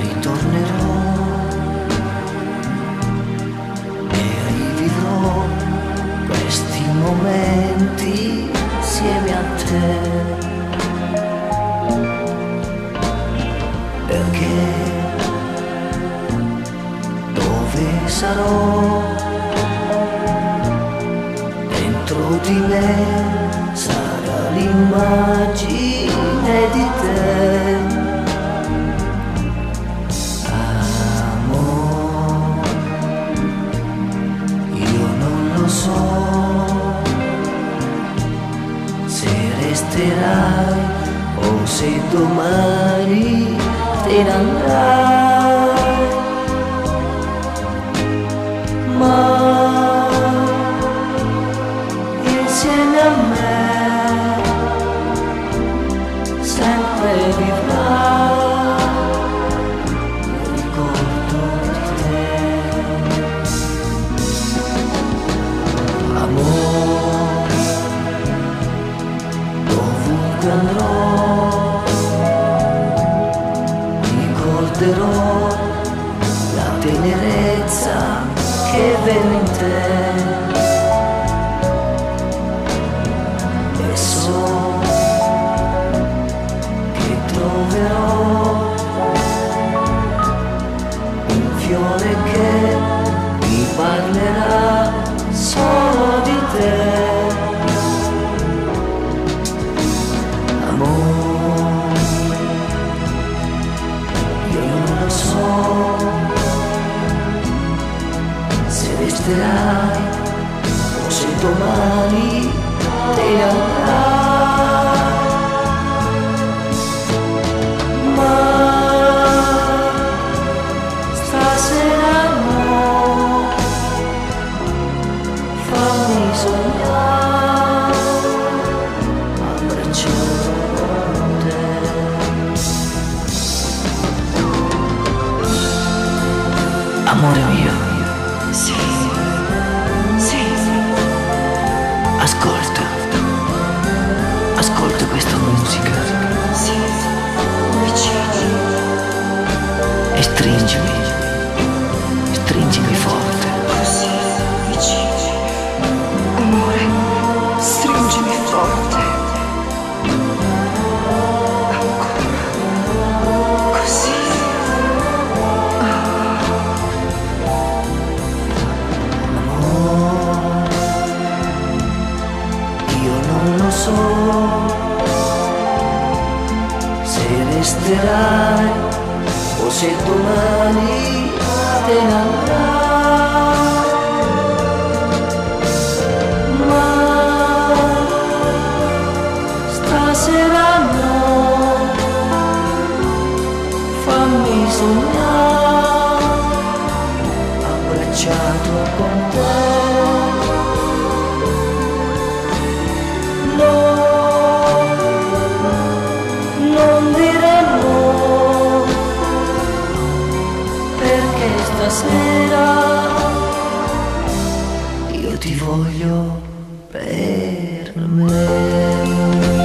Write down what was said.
Ritornerò e rivivrò questi momenti insieme a te. Perché dove sarò? Dentro di me sarà l'immagine. Se domani te ne andrai. Ma insieme a me sempre vivrai ricorderò la tenerezza che venne in te. Domani te ne andrai. Ma stasera no, fammi sognare te. Amore mio, sì, e se resterai o se domani te ne andrai. Ma stasera no, fammi sognare sera. Io ti voglio per me.